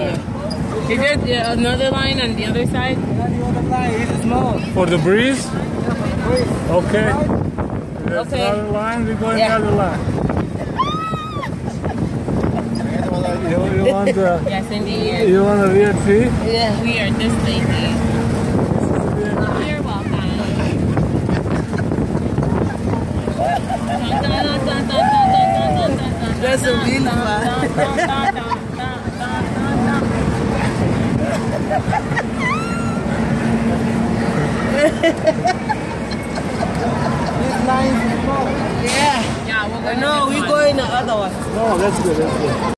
there the- another line on the other side? For the breeze? Okay. There's Okay. another line, we go in Yeah. the other line. You, you want the, Yes, indeed. you want a VIP? Yeah, we are this lady. You're welcome. That's a beautiful. Yeah. Yeah, we're going No, we're going the other one. No, that's good, that's good.